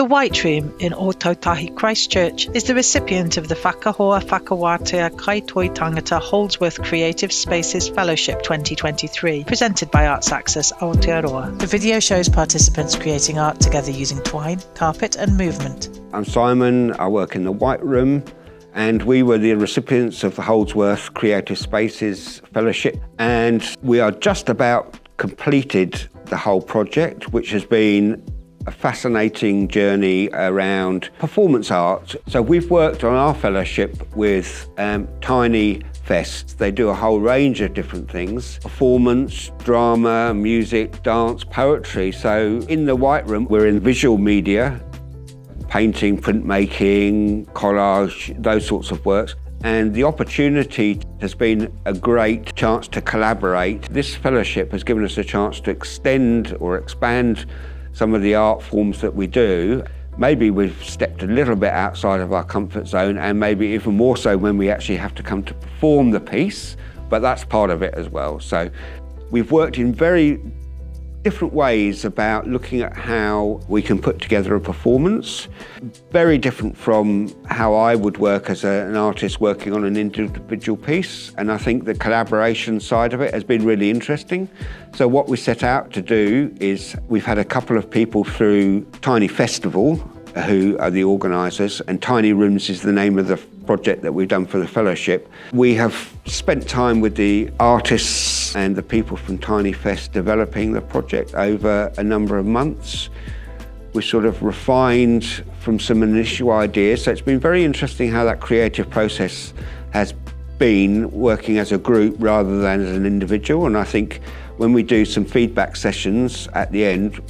The White Room in Ōtautahi Christchurch is the recipient of the Whakahoa Whakawātea Kaitoi Tangata Holdsworth Creative Spaces Fellowship 2023, presented by Arts Access Aotearoa. The video shows participants creating art together using twine, carpet and movement. I'm Simon, I work in the White Room and we were the recipients of the Holdsworth Creative Spaces Fellowship and we are just about completed the whole project which has been a fascinating journey around performance art. So we've worked on our fellowship with um, Tiny Fest. They do a whole range of different things, performance, drama, music, dance, poetry. So in the White Room, we're in visual media, painting, printmaking, collage, those sorts of works. And the opportunity has been a great chance to collaborate. This fellowship has given us a chance to extend or expand some of the art forms that we do, maybe we've stepped a little bit outside of our comfort zone and maybe even more so when we actually have to come to perform the piece, but that's part of it as well. So we've worked in very different ways about looking at how we can put together a performance. Very different from how I would work as a, an artist working on an individual piece. And I think the collaboration side of it has been really interesting. So what we set out to do is we've had a couple of people through Tiny Festival who are the organisers, and Tiny Rooms is the name of the project that we've done for the fellowship. We have spent time with the artists and the people from Tiny Fest developing the project over a number of months. We sort of refined from some initial ideas, so it's been very interesting how that creative process has been working as a group rather than as an individual, and I think when we do some feedback sessions at the end,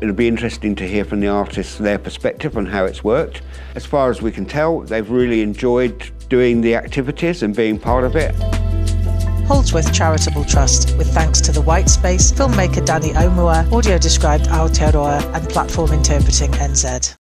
It'll be interesting to hear from the artists their perspective on how it's worked. As far as we can tell, they've really enjoyed doing the activities and being part of it. Holdsworth Charitable Trust, with thanks to The White Space, filmmaker Danny Omua, audio described Aotearoa and platform interpreting NZ.